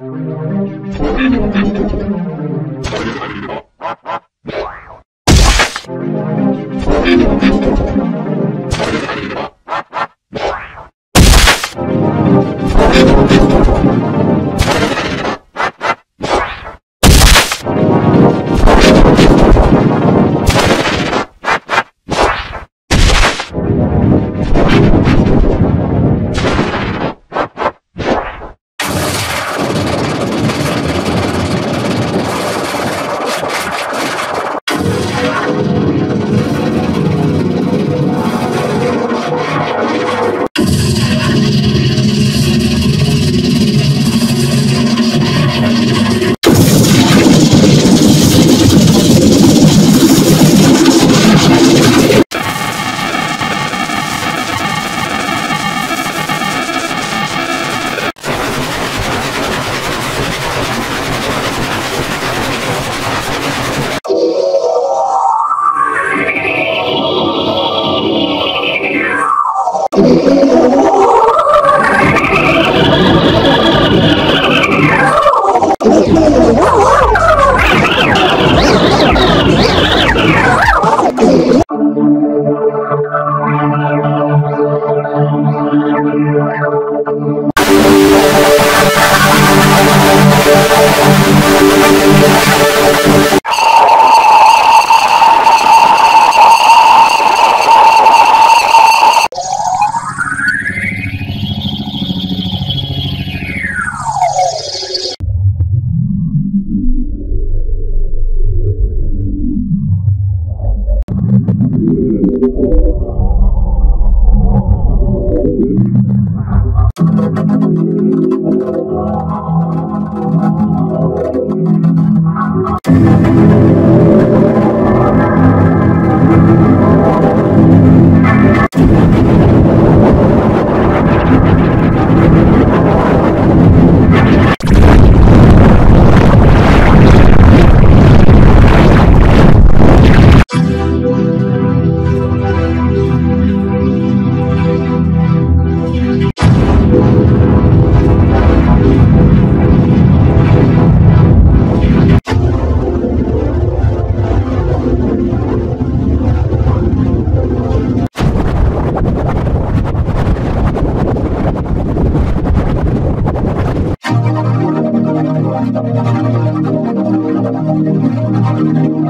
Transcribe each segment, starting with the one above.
Thank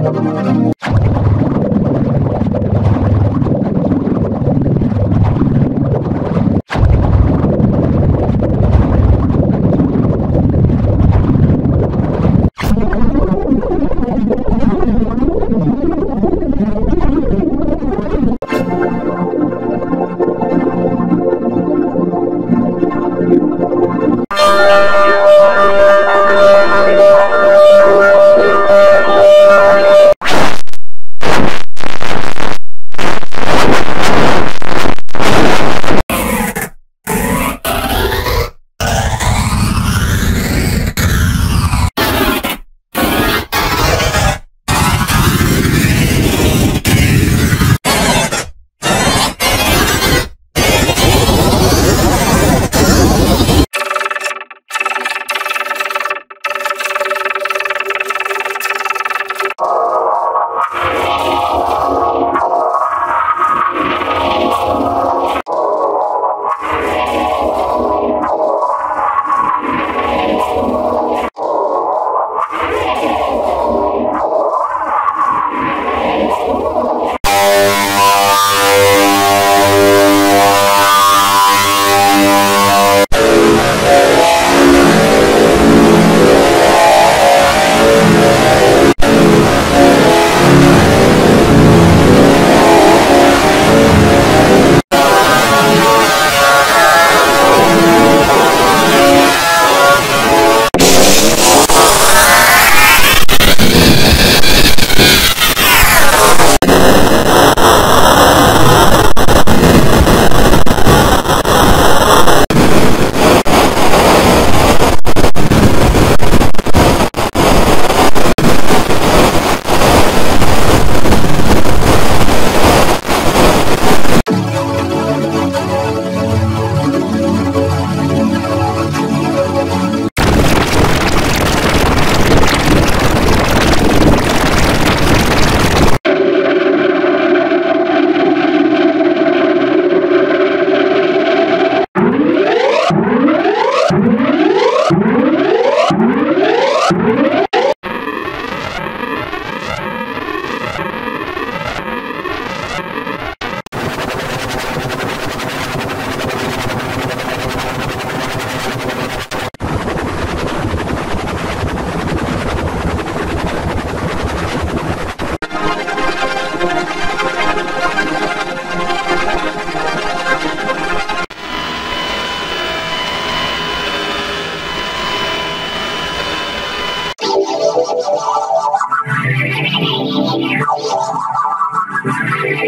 何?